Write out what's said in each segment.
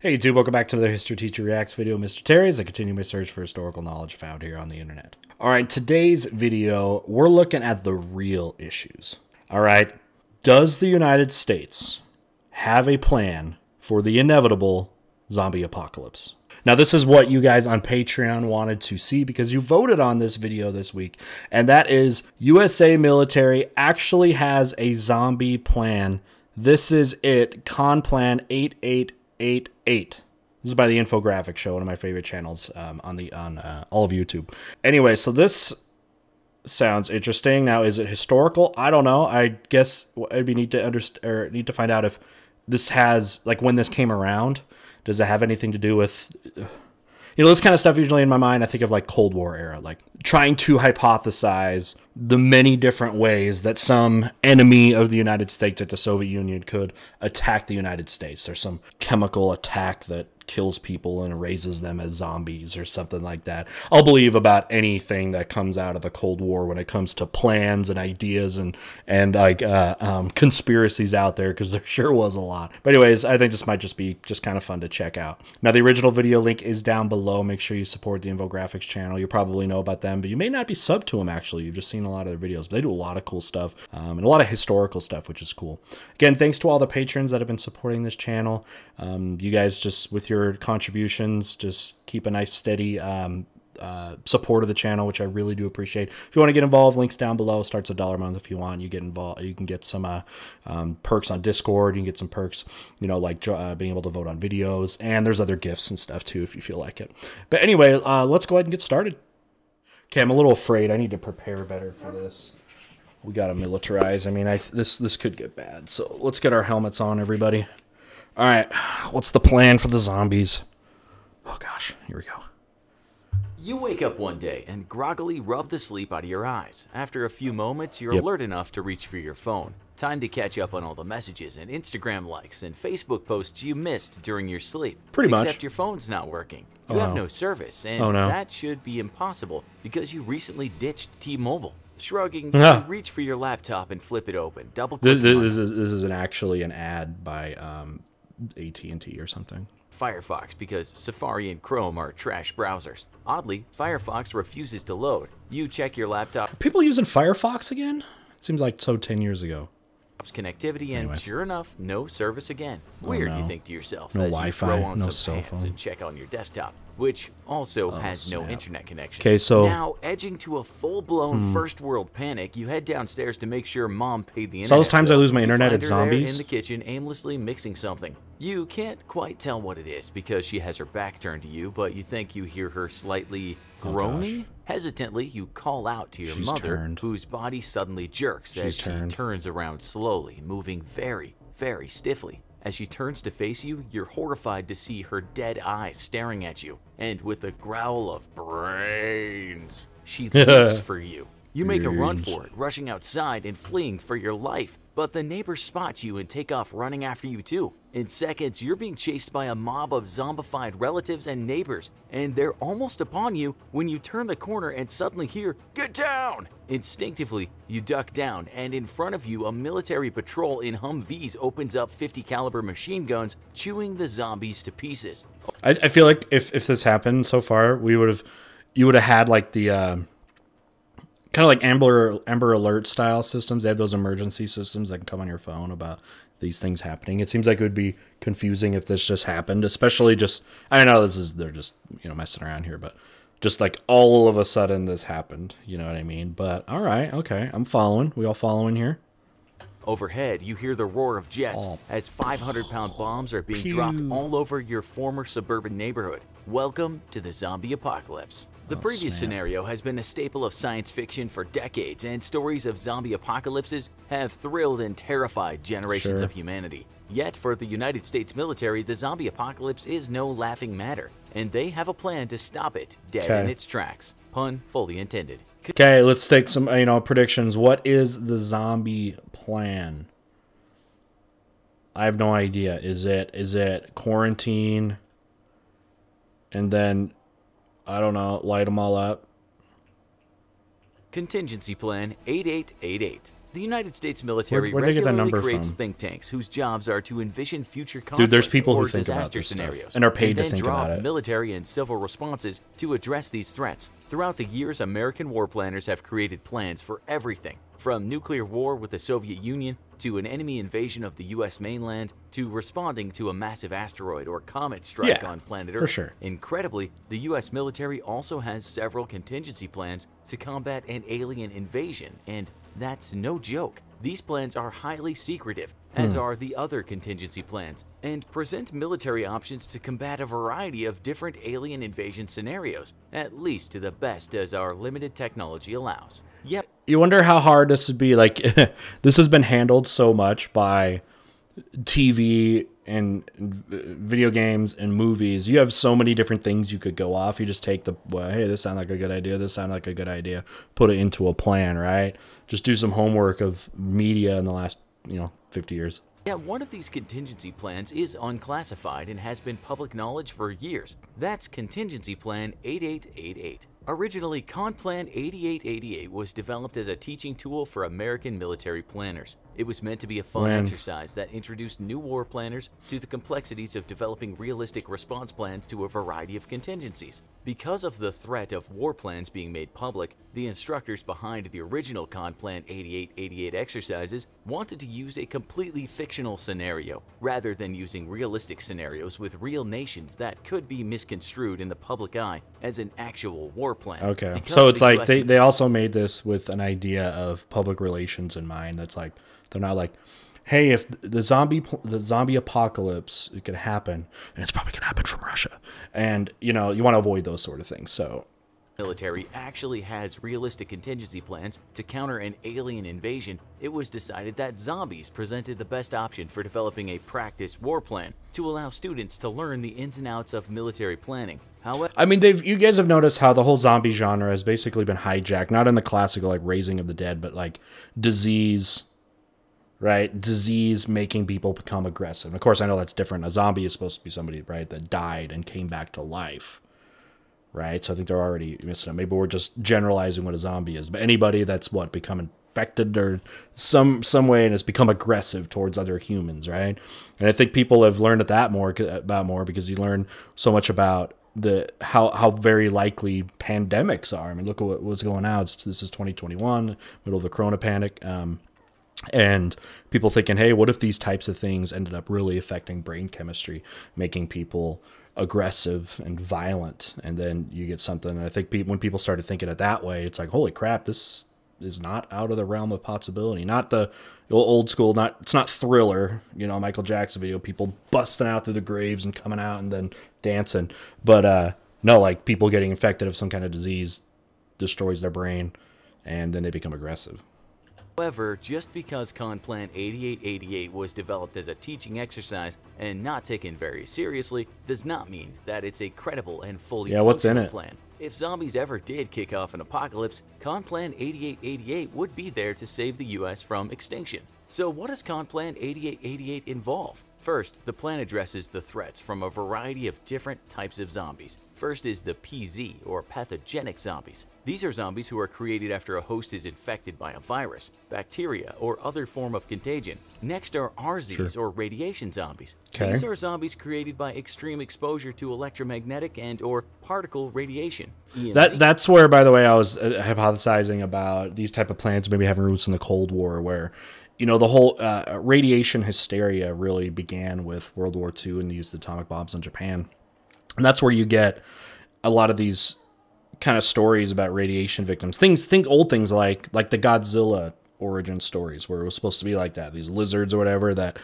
Hey YouTube, welcome back to another History Teacher Reacts video. Mr. Terry as I continue my search for historical knowledge found here on the internet. All right, today's video, we're looking at the real issues. All right, does the United States have a plan for the inevitable zombie apocalypse? Now, this is what you guys on Patreon wanted to see because you voted on this video this week, and that is USA military actually has a zombie plan. This is it, Con Plan 88 eight eight. This is by the Infographic Show, one of my favorite channels um, on the on uh, all of YouTube. Anyway, so this sounds interesting. Now, is it historical? I don't know. I guess I'd be need to understand or need to find out if this has like when this came around. Does it have anything to do with? You know, this kind of stuff usually in my mind, I think of like Cold War era, like trying to hypothesize the many different ways that some enemy of the United States at the Soviet Union could attack the United States. There's some chemical attack that kills people and raises them as zombies or something like that. I'll believe about anything that comes out of the Cold War when it comes to plans and ideas and and like uh, um, conspiracies out there because there sure was a lot. But anyways, I think this might just be just kind of fun to check out. Now the original video link is down below. Make sure you support the Infographics channel. You probably know about them, but you may not be sub to them actually. You've just seen a lot of their videos. But they do a lot of cool stuff um, and a lot of historical stuff, which is cool. Again, thanks to all the patrons that have been supporting this channel. Um, you guys just with your contributions just keep a nice steady um, uh, support of the channel, which I really do appreciate. If you want to get involved, links down below. Starts a dollar a month if you want. You get involved. You can get some uh, um, perks on Discord. You can get some perks, you know, like uh, being able to vote on videos, and there's other gifts and stuff too if you feel like it. But anyway, uh, let's go ahead and get started. Okay, I'm a little afraid. I need to prepare better for this. We got to militarize. I mean, I this this could get bad. So let's get our helmets on, everybody. All right, what's the plan for the zombies? Oh gosh, here we go. You wake up one day and groggily rub the sleep out of your eyes. After a few moments, you're Yep. alert enough to reach for your phone. Time to catch up on all the messages and Instagram likes and Facebook posts you missed during your sleep. Pretty much. Except your phone's not working. You Oh, have no. no service, and Oh, no. that should be impossible because you recently ditched T-Mobile. Shrugging, you reach for your laptop and flip it open. Double This, click this is this is an actually an ad by um, AT and T or something. Firefox because Safari and Chrome are trash browsers. Oddly, Firefox refuses to load. You check your laptop People using Firefox again? Seems like so ten years ago. connectivity, and Anyway. sure enough, no service again. Weird, no. you think to yourself No as Wi-Fi, you throw on no some cell pants phone. Oh, and check on your desktop, which also has no internet connection. Okay, so- Hmm. now edging to a full-blown first world panic, you head downstairs to make sure mom paid the internet. So those times I lose my internet, it's zombies? in the kitchen, aimlessly mixing something. You can't quite tell what it is because she has her back turned to you, but you think you hear her slightly Oh, groaning. Hesitantly, you call out to your She's mother, turned. whose body suddenly jerks as she turned. turns around slowly, moving very, very stiffly. As she turns to face you, you're horrified to see her dead eyes staring at you, and with a growl of brains, she leaps for you. You make a run for it, rushing outside and fleeing for your life. But the neighbors spot you and take off running after you too. In seconds, you're being chased by a mob of zombified relatives and neighbors, and they're almost upon you when you turn the corner and suddenly hear, Get down! Instinctively, you duck down, and in front of you, a military patrol in Humvees opens up 50 caliber machine guns, chewing the zombies to pieces. I, I feel like if, if this happened so far, we would have you would have had like the uh, kind of like Amber Amber Alert style systems. They have those emergency systems that can come on your phone about these things happening. It seems like it would be confusing if this just happened, especially just I know this is they're just you know messing around here, but just like all of a sudden this happened. You know what I mean? But all right, okay, I'm following. We all following here? Overhead, you hear the roar of jets Oh. as 500 pound bombs are being Pew. dropped all over your former suburban neighborhood. Welcome to the zombie apocalypse. The Oh, previous snap. scenario has been a staple of science fiction for decades, and stories of zombie apocalypses have thrilled and terrified generations Sure. of humanity. Yet, for the United States military, the zombie apocalypse is no laughing matter, and they have a plan to stop it dead in its tracks. Pun fully intended. Okay, let's take some you know predictions. What is the zombie plan? I have no idea. Is it is it quarantine and then I don't know, light them all up? Contingency Plan 8888. The United States military Where- where'd they get that regularly number creates from? think tanks whose jobs are to envision future conflict Dude, there's people who or think about disaster scenarios and are paid to then think draw about it. military and civil responses to address these threats. Throughout the years, American war planners have created plans for everything from nuclear war with the Soviet Union to an enemy invasion of the US mainland to responding to a massive asteroid or comet strike Yeah, on planet Earth. for sure. Incredibly, the US military also has several contingency plans to combat an alien invasion, and that's no joke. These plans are highly secretive, as Hmm. are the other contingency plans, and present military options to combat a variety of different alien invasion scenarios, at least to the best as our limited technology allows. Yet, you wonder how hard this would be. Like, this has been handled so much by TV and video games and movies. You have so many different things you could go off. You just take the, well, hey, this sounds like a good idea. This sounds like a good idea. Put it into a plan, right? Just do some homework of media in the last, you know, 50 years. Yeah, one of these contingency plans is unclassified and has been public knowledge for years. That's Contingency Plan 8888. Originally, ConPlan 8888 was developed as a teaching tool for American military planners. It was meant to be a fun exercise that introduced new war planners to the complexities of developing realistic response plans to a variety of contingencies. Because of the threat of war plans being made public, the instructors behind the original Con Plan 8888 exercises wanted to use a completely fictional scenario, rather than using realistic scenarios with real nations that could be misconstrued in the public eye as an actual war plan. Okay. Because so it's like US they, they also made this with an idea of public relations in mind. That's like they're not like, hey, if the zombie the zombie apocalypse it could happen, and it's probably gonna happen from Russia, and you know you want to avoid those sort of things. So military actually has realistic contingency plans to counter an alien invasion, it was decided that zombies presented the best option for developing a practice war plan to allow students to learn the ins and outs of military planning. However, I mean, they've you guys have noticed how the whole zombie genre has basically been hijacked, not in the classical like Raising of the Dead, but like disease, right? Disease making people become aggressive. Of course, I know that's different. A zombie is supposed to be somebody, right, that died and came back to life, right? So I think they're already missing it. Maybe we're just generalizing what a zombie is, but anybody that's what become infected or some some way and has become aggressive towards other humans, right? And I think people have learned that more about more because you learn so much about the how how very likely pandemics are. I mean, look at what, what's going on. It's, this is 2021, middle of the Corona panic. Um, and people thinking, hey, what if these types of things ended up really affecting brain chemistry, making people aggressive and violent? And then you get something. And I think pe- when people started thinking it that way, it's like, holy crap, this is not out of the realm of possibility. Not the old school, not it's not thriller, you know, Michael Jackson video, people busting out through the graves and coming out and then dancing. But uh no, like people getting infected of some kind of disease destroys their brain and then they become aggressive. However, just because Con Plan 8888 was developed as a teaching exercise and not taken very seriously does not mean that it's a credible and fully Yeah, what's in functional it? plan. If zombies ever did kick off an apocalypse, Con Plan 8888 would be there to save the US from extinction. So what does Con Plan 8888 involve? First, the plan addresses the threats from a variety of different types of zombies. First is the PZ, or pathogenic zombies. These are zombies who are created after a host is infected by a virus, bacteria, or other form of contagion. Next are RZs, or radiation zombies. Okay. These are zombies created by extreme exposure to electromagnetic and or particle radiation. That that's where, by the way, I was uh, hypothesizing about these type of plants maybe having roots in the Cold War, where you know the whole uh, radiation hysteria really began with World War II and the use of atomic bombs in Japan, and that's where you get a lot of these kind of stories about radiation victims. Things, think old things like like the Godzilla origin stories, where it was supposed to be like that. These lizards or whatever that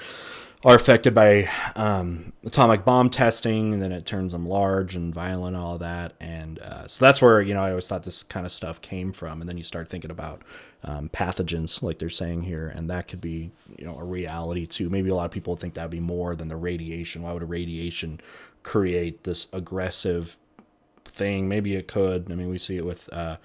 are affected by um, atomic bomb testing, and then it turns them large and violent, and all that. And uh, so that's where you know I always thought this kind of stuff came from. And then you start thinking about um, pathogens, like they're saying here, and that could be you know a reality too. Maybe a lot of people think that would be more than the radiation. Why would a radiation create this aggressive thing? Maybe it could. I mean, we see it with. Uh,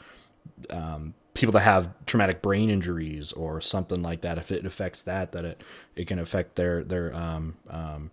um, people that have traumatic brain injuries or something like that if it affects that that it it can affect their their um um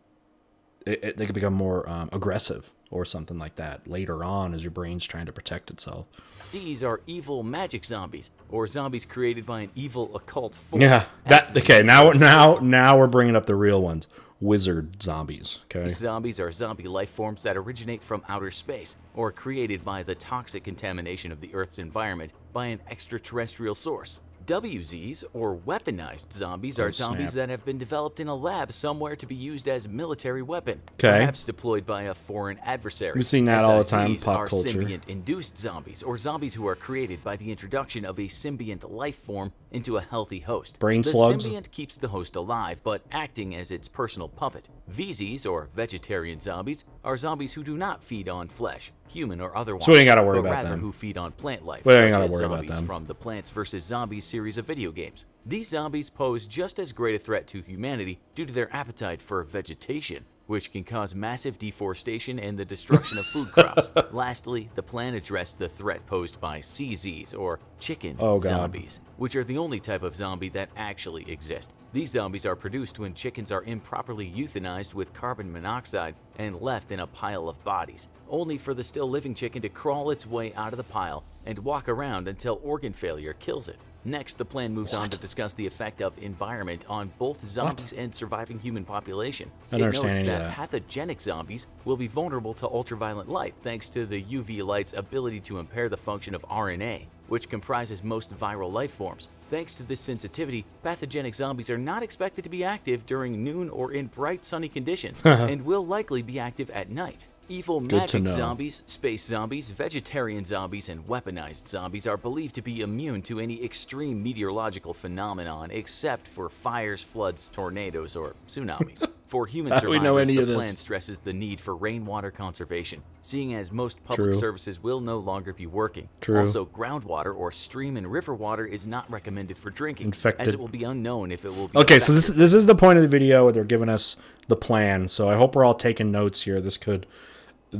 it, it, they can become more um, aggressive or something like that later on as your brain's trying to protect itself. These are evil magic zombies, or zombies created by an evil occult force. Yeah, that okay. Now, now, now we're bringing up the real ones. Wizard zombies. Okay. Zombies are zombie life forms that originate from outer space or created by the toxic contamination of the Earth's environment by an extraterrestrial source. WZs, or weaponized zombies, are Oh, zombies that have been developed in a lab somewhere to be used as military weapon, 'Kay. perhaps deployed by a foreign adversary. We've seen that all the time pop are culture. symbiont-induced zombies, or zombies who are created by the introduction of a symbiont life form into a healthy host. Brain the slugs? symbiont keeps the host alive, but acting as its personal puppet. VZs, or vegetarian zombies, are zombies who do not feed on flesh, human or otherwise. So we ain't gotta worry about rather them. who feed on plant life, We ain't such gotta as worry about zombies them. from the Plants vs. Zombies series of video games. These zombies pose just as great a threat to humanity due to their appetite for vegetation, which can cause massive deforestation and the destruction of food crops. Lastly, the plan addressed the threat posed by CZs, or chicken Oh, zombies, which are the only type of zombie that actually exist. These zombies are produced when chickens are improperly euthanized with carbon monoxide and left in a pile of bodies, only for the still living chicken to crawl its way out of the pile and walk around until organ failure kills it. Next, the plan moves on to discuss the effect of environment on both zombies and surviving human population. I it notes of that pathogenic zombies will be vulnerable to ultraviolet light thanks to the UV light's ability to impair the function of RNA, which comprises most viral life forms. Thanks to this sensitivity, pathogenic zombies are not expected to be active during noon or in bright sunny conditions and will likely be active at night. Evil to magic zombies, space zombies, vegetarian zombies, and weaponized zombies are believed to be immune to any extreme meteorological phenomenon except for fires, floods, tornadoes, or tsunamis. For human do we know any the of this? plan stresses the need for rainwater conservation, seeing as most public True. services will no longer be working. True. Also, groundwater or stream and river water is not recommended for drinking, as it will be unknown if it will be Okay, so this this is the point of the video where they're giving us the plan. So I hope we're all taking notes here. This could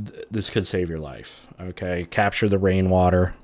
th- this could save your life. Okay, capture the rainwater.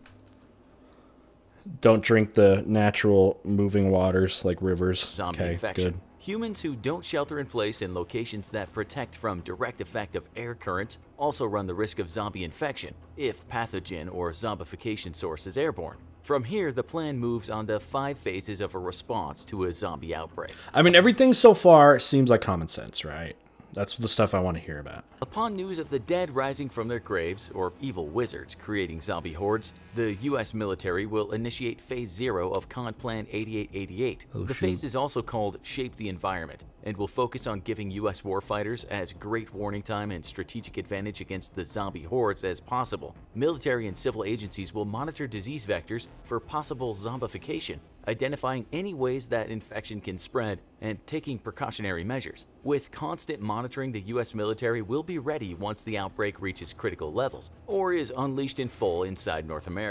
Don't drink the natural moving waters like rivers. zombie okay, infection. good. Humans who don't shelter in place in locations that protect from direct effect of air currents also run the risk of zombie infection if pathogen or zombification source is airborne. From here, the plan moves on to five phases of a response to a zombie outbreak. I mean, everything so far seems like common sense, right? That's the stuff I want to hear about. Upon news of the dead rising from their graves, or evil wizards creating zombie hordes, the U.S. military will initiate Phase Zero of Con Plan 8888. the shoot. phase is also called Shape the Environment and will focus on giving U.S. warfighters as great warning time and strategic advantage against the zombie hordes as possible. Military and civil agencies will monitor disease vectors for possible zombification, identifying any ways that infection can spread, and taking precautionary measures. With constant monitoring, the U.S. military will be ready once the outbreak reaches critical levels or is unleashed in full inside North America.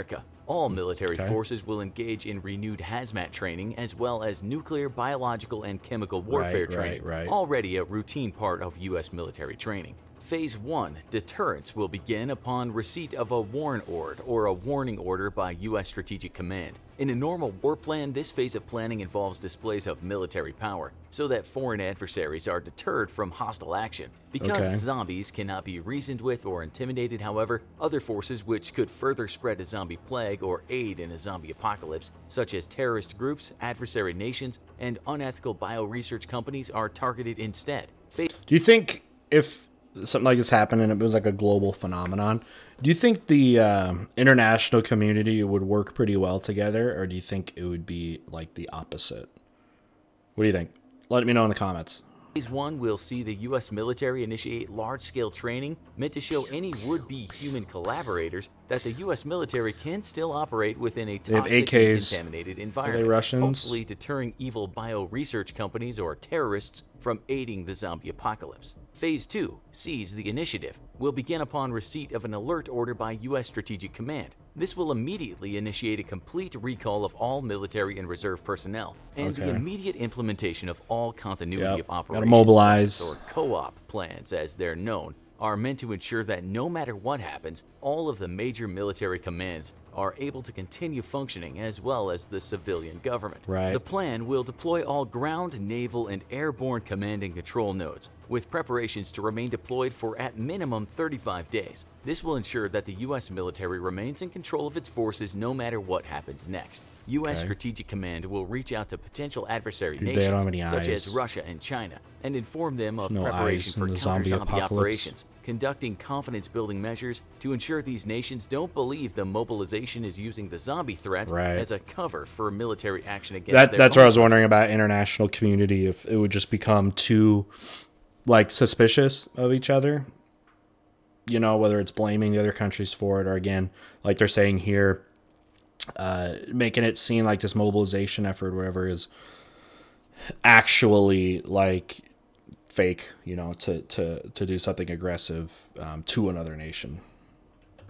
All military Okay. forces will engage in renewed hazmat training as well as nuclear, biological, and chemical warfare right, training, right. already a routine part of U.S. military training. Phase 1 Deterrence will begin upon receipt of a WARNORD or a warning order by U.S. Strategic Command. In a normal war plan, this phase of planning involves displays of military power so that foreign adversaries are deterred from hostile action. Because Okay. zombies cannot be reasoned with or intimidated, however, other forces which could further spread a zombie plague or aid in a zombie apocalypse, such as terrorist groups, adversary nations, and unethical bioresearch companies, are targeted instead. Phase Do you think if something like this happened and it was like a global phenomenon, do you think the um international community would work pretty well together, or do you think it would be like the opposite? What do you think? Let me know in the comments. Phase 1 will see the U.S. military initiate large scale training meant to show any would be human collaborators that the U.S. military can still operate within a toxic contaminated environment. Russians? Hopefully, deterring evil bio research companies or terrorists from aiding the zombie apocalypse. Phase 2 sees the initiative will begin upon receipt of an alert order by U.S. Strategic Command. This will immediately initiate a complete recall of all military and reserve personnel and the immediate implementation of all continuity Yep. of Gotta operations mobilize. or co-op plans as they're known are meant to ensure that no matter what happens, all of the major military commands are able to continue functioning as well as the civilian government. Right. The plan will deploy all ground, naval, and airborne command and control nodes, with preparations to remain deployed for at minimum 35 days. This will ensure that the U.S. military remains in control of its forces no matter what happens next. U.S. Okay. Strategic Command will reach out to potential adversary Dude, they don't have nations, such as. Russia and China, and inform them of No preparation for in counter zombie operations, conducting confidence building measures to ensure these nations don't believe the mobilization is using the zombie threat Right. as a cover for military action against That that's what I was wondering about international community if it would just become too like suspicious of each other. You know, whether it's blaming the other countries for it or again, like they're saying here, uh, making it seem like this mobilization effort, whatever, is actually like fake. You know, to to to do something aggressive um, to another nation.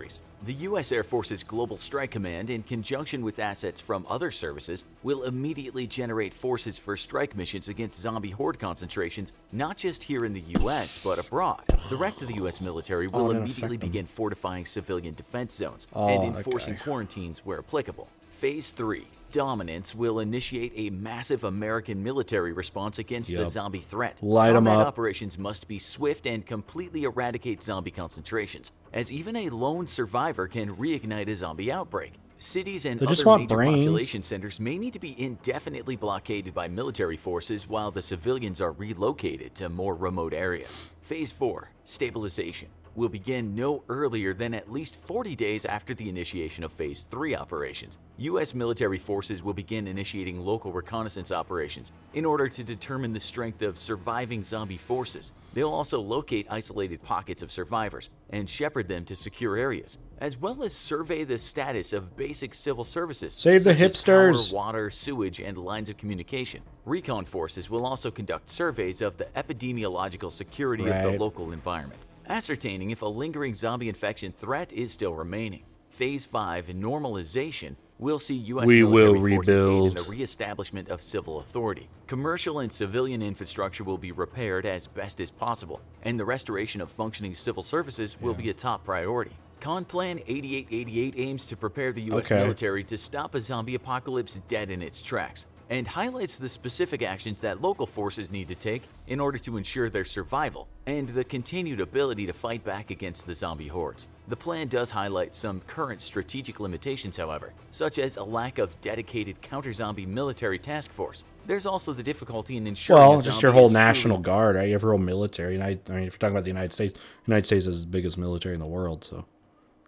Countries. The U.S. Air Force's Global Strike Command, in conjunction with assets from other services, will immediately generate forces for strike missions against zombie horde concentrations, not just here in the U.S., but abroad. The rest of the U.S. military Oh, will didn't immediately begin fortifying civilian defense zones Oh, and enforcing okay. quarantines where applicable. Phase 3 Dominance will initiate a massive American military response against the zombie threat. Light Combat up. operations must be swift and completely eradicate zombie concentrations, as even a lone survivor can reignite a zombie outbreak. Cities and other major brains. population centers may need to be indefinitely blockaded by military forces while the civilians are relocated to more remote areas. Phase 4 Stabilization will begin no earlier than at least 40 days after the initiation of Phase 3 operations. U.S. military forces will begin initiating local reconnaissance operations in order to determine the strength of surviving zombie forces. They'll also locate isolated pockets of survivors and shepherd them to secure areas, as well as survey the status of basic civil services. Save the such as power, hipsters. water, sewage, and lines of communication. Recon forces will also conduct surveys of the epidemiological security of the local environment, ascertaining if a lingering zombie infection threat is still remaining. Phase 5 normalization will see U.S. We will military forces aid in rebuild. the reestablishment of civil authority. Commercial and civilian infrastructure will be repaired as best as possible, and the restoration of functioning civil services will be a top priority. Con Plan 8888 aims to prepare the U.S. Okay. military to stop a zombie apocalypse dead in its tracks, and highlights the specific actions that local forces need to take in order to ensure their survival and the continued ability to fight back against the zombie hordes. The plan does highlight some current strategic limitations, however, such as a lack of dedicated counter-zombie military task force. There's also the difficulty in ensuring Well, just your whole national guard, right? You have your whole military. And I, I mean, if you're talking about the United States, United States is the biggest military in the world, so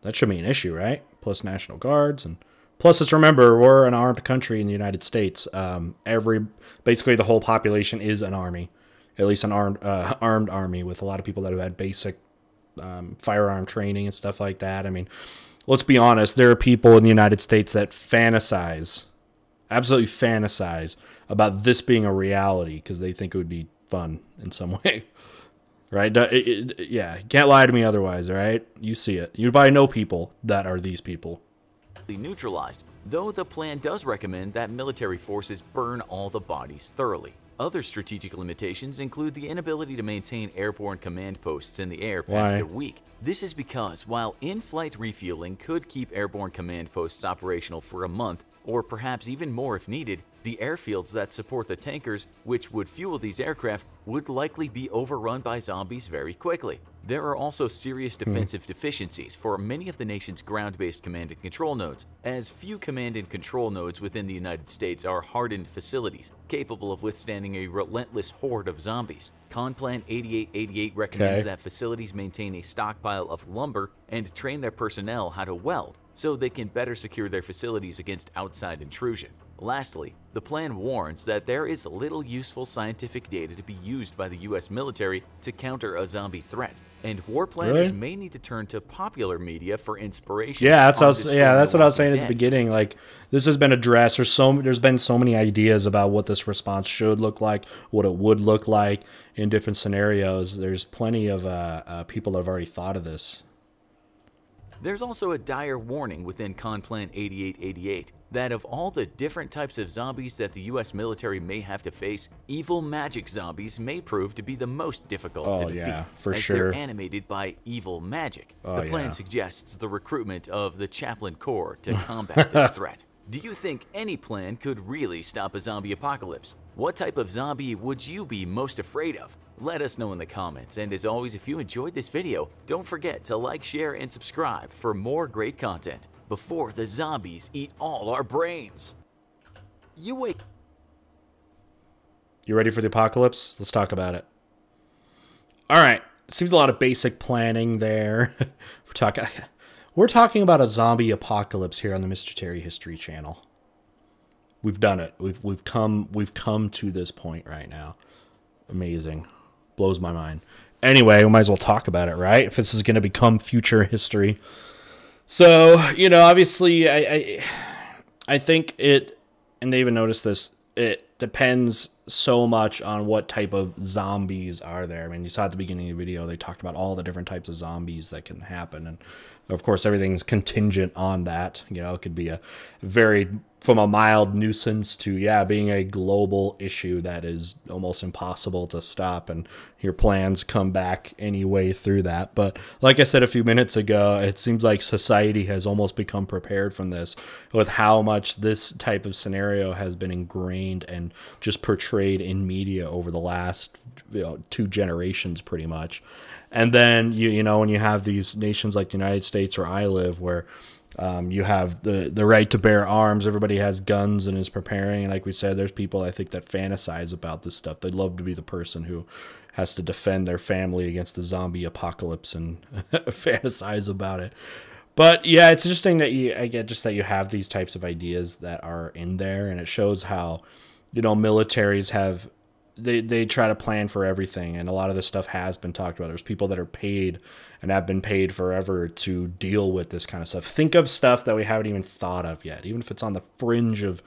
that should be an issue, right? Plus national guards and plus, let's remember we're an armed country in the United States. Um, every basically the whole population is an army, at least an armed uh, armed army with a lot of people that have had basic um, firearm training and stuff like that. I mean, let's be honest, there are people in the United States that fantasize, absolutely fantasize about this being a reality because they think it would be fun in some way. Right? It- it- yeah, you can't lie to me otherwise, all right? You see it. You probably know people that are these people. Neutralized, though the plan does recommend that military forces burn all the bodies thoroughly. Other strategic limitations include the inability to maintain airborne command posts in the air past Why? a week. This is because while in-flight refueling could keep airborne command posts operational for a month, or perhaps even more if needed, the airfields that support the tankers, which would fuel these aircraft, would likely be overrun by zombies very quickly. There are also serious hmm. defensive deficiencies for many of the nation's ground-based command and control nodes, as few command and control nodes within the United States are hardened facilities capable of withstanding a relentless horde of zombies. Conplan 8888 recommends Okay. that facilities maintain a stockpile of lumber and train their personnel how to weld so they can better secure their facilities against outside intrusion. Lastly, the plan warns that there is little useful scientific data to be used by the US military to counter a zombie threat, and war planners Really? may need to turn to popular media for inspiration. Yeah, that's what I was, yeah, that's what I was saying at the beginning. Like this has been addressed. There's so there's been so many ideas about what this response should look like, what it would look like in different scenarios. There's plenty of uh, uh, people that have already thought of this. There's also a dire warning within Conplan 8888 that of all the different types of zombies that the US military may have to face, evil magic zombies may prove to be the most difficult Oh, to defeat, yeah, for as sure. they're animated by evil magic. Oh, the plan yeah. suggests the recruitment of the Chaplain Corps to combat this threat. Do you think any plan could really stop a zombie apocalypse? What type of zombie would you be most afraid of? Let us know in the comments, and as always, if you enjoyed this video, don't forget to like, share, and subscribe for more great content before the zombies eat all our brains. You wake You ready for the apocalypse? Let's talk about it. All right. Seems a lot of basic planning there. we're talking we're talking about a zombie apocalypse here on the Mr. Terry History channel. We've done it. We've we've come we've come to this point right now. Amazing. Blows my mind. Anyway, we might as well talk about it, right? If this is going to become future history. So, you know, obviously I, I I think it, and they even noticed this, it depends so much on what type of zombies are there. I mean, you saw at the beginning of the video, they talked about all the different types of zombies that can happen. And of course, everything's contingent on that. You know, it could be a very, from a mild nuisance to, yeah, being a global issue that is almost impossible to stop. And your plans come back anyway through that. But like I said a few minutes ago, it seems like society has almost become prepared from this with how much this type of scenario has been ingrained and just portrayed in media over the last you know, two generations, pretty much. And then you you know when you have these nations like the United States where I live, where um, you have the the right to bear arms. Everybody has guns and is preparing. And like we said, there's people I think that fantasize about this stuff. They'd love to be the person who has to defend their family against the zombie apocalypse and fantasize about it. But yeah, it's interesting that you I get just that you have these types of ideas that are in there, and it shows how you know militaries have they they try to plan for everything, and a lot of this stuff has been talked about. There's people that are paid and have been paid forever to deal with this kind of stuff. Think of stuff that we haven't even thought of yet, even if it's on the fringe of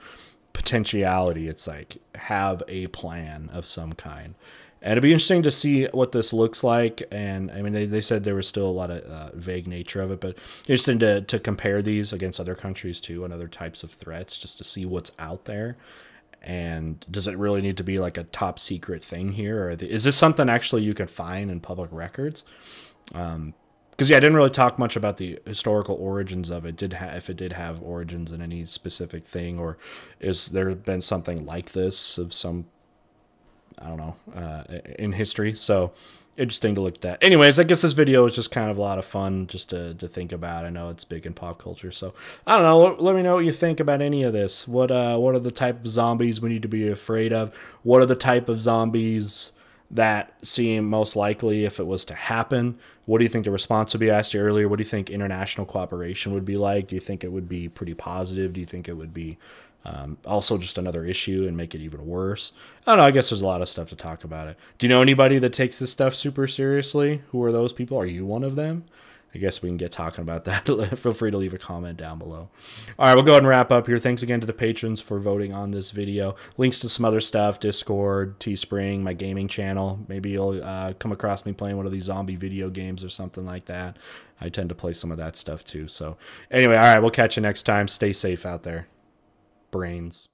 potentiality. It's like have a plan of some kind. And it'd be interesting to see what this looks like. And I mean, they, they said there was still a lot of uh, vague nature of it, but interesting to, to compare these against other countries too and other types of threats just to see what's out there. And does it really need to be like a top secret thing here? Or is this something actually you could find in public records? Um, because yeah, I didn't really talk much about the historical origins of it. Did ha- if it did have origins in any specific thing, or is there been something like this of some I don't know, uh, in history. So interesting to look at that. Anyways, I guess this video is just kind of a lot of fun just to, to think about. I know it's big in pop culture. So I don't know. Let, let me know what you think about any of this. What, uh, what are the type of zombies we need to be afraid of? What are the type of zombies that seem most likely if it was to happen? What do you think the response would be? I asked you earlier. What do you think international cooperation would be like? Do you think it would be pretty positive? Do you think it would be um, also, just another issue and make it even worse. I don't know. I guess there's a lot of stuff to talk about it. Do you know anybody that takes this stuff super seriously? Who are those people? Are you one of them? I guess we can get talking about that. Feel free to leave a comment down below. All right, we'll go ahead and wrap up here. Thanks again to the patrons for voting on this video. Links to some other stuff, Discord, Teespring, my gaming channel. Maybe you'll uh, come across me playing one of these zombie video games or something like that. I tend to play some of that stuff too. So anyway, all right, we'll catch you next time. Stay safe out there brains.